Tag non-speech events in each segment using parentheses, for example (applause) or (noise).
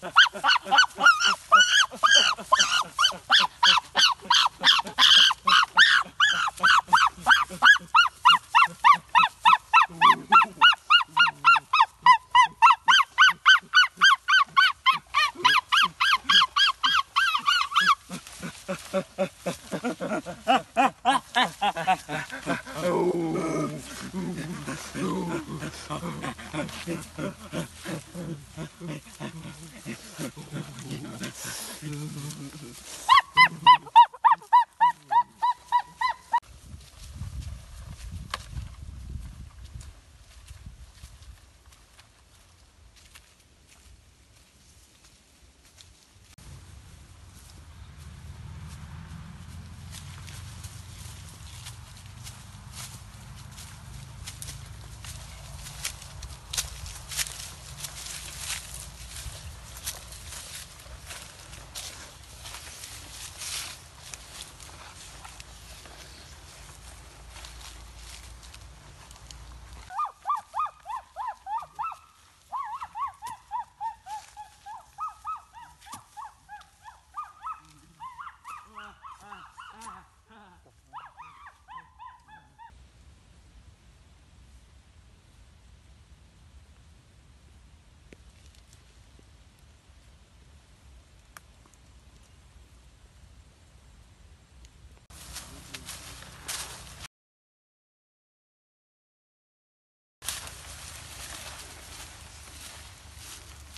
oh. (laughs)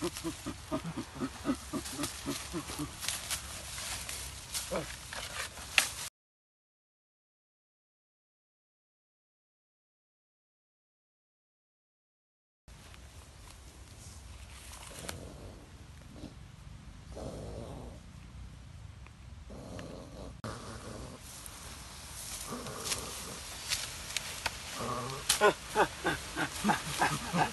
Ha ha ha.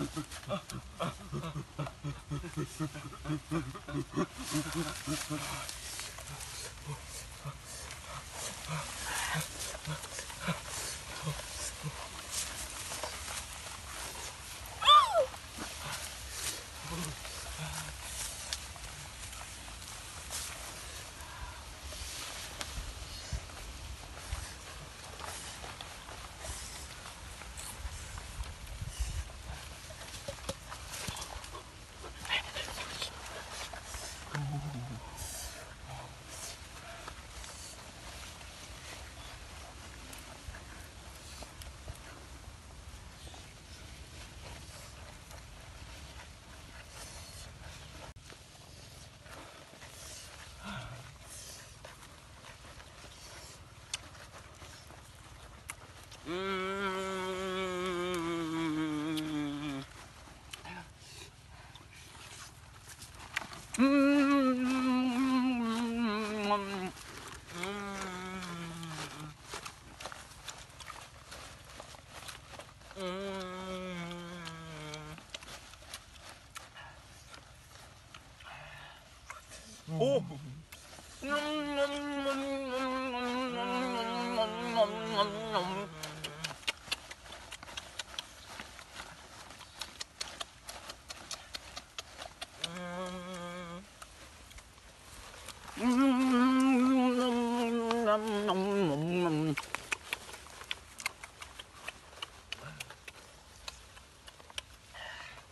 ハハハハ。 음. 음. 음. 오!